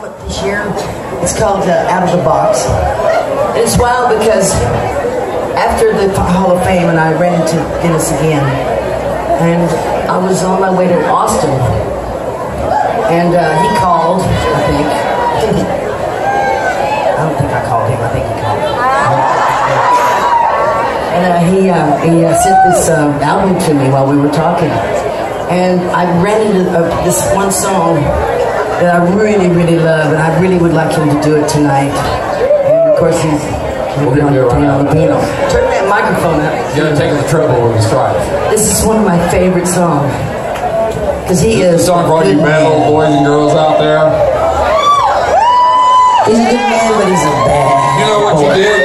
up this year. It's called uh, Out of the Box. It's wild because after the Hall of Fame, and I ran into Dennis again, and I was on my way to Austin, and uh, he called. I think. I don't think I called him. I think he called. And uh, he uh, he uh, sent this uh, album to me while we were talking, and I ran into this one song that I really really love, and I really would like him to do it tonight. And of course he's We're gonna do it right Turn that microphone up. You gotta take the trouble with the strife. This is one of my favorite songs because he is. This song for all you a good metal boys and girls out there. He's a good man, but he's a bad. You know what you boy. did, you know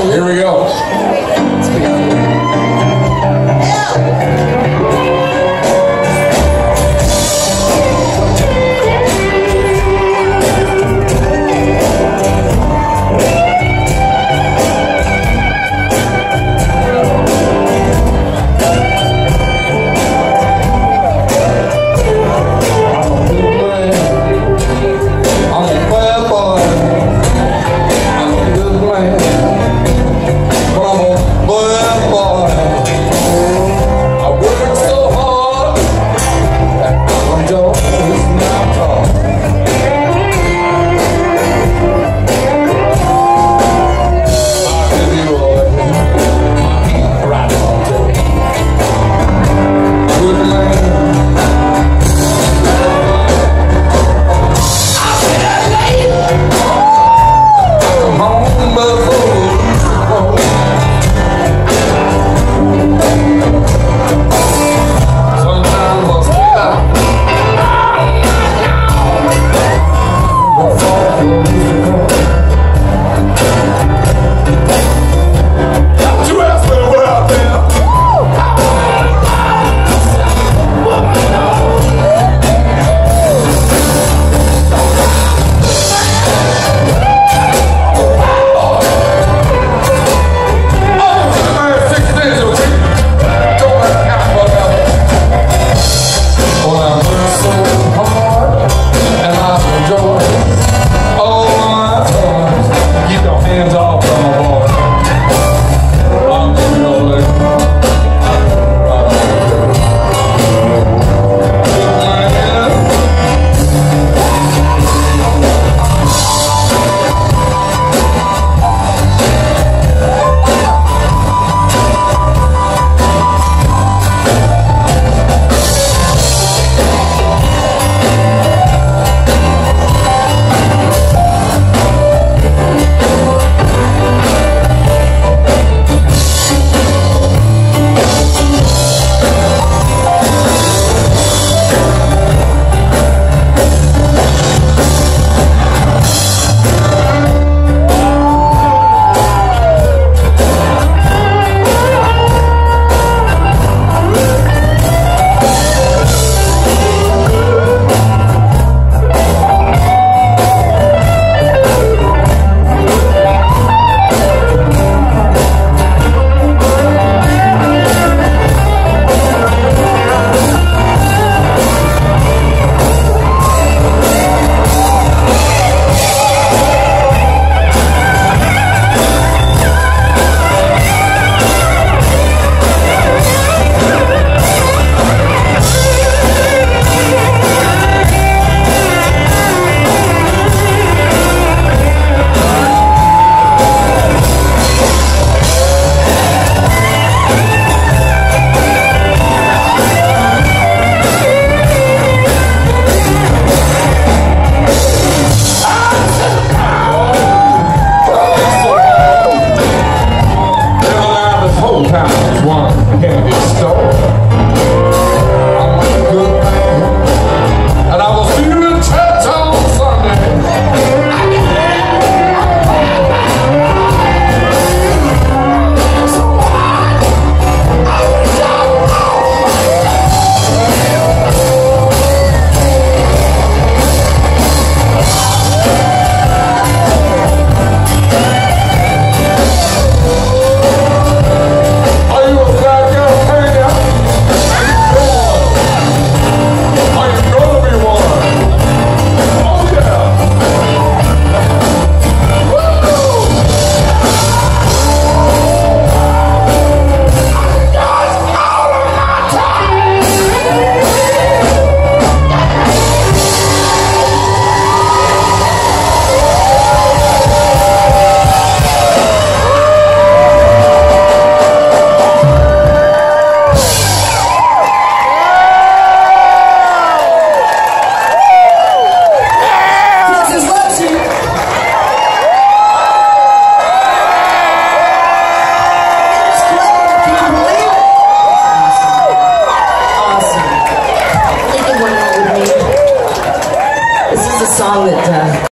Absolutely. Here we go.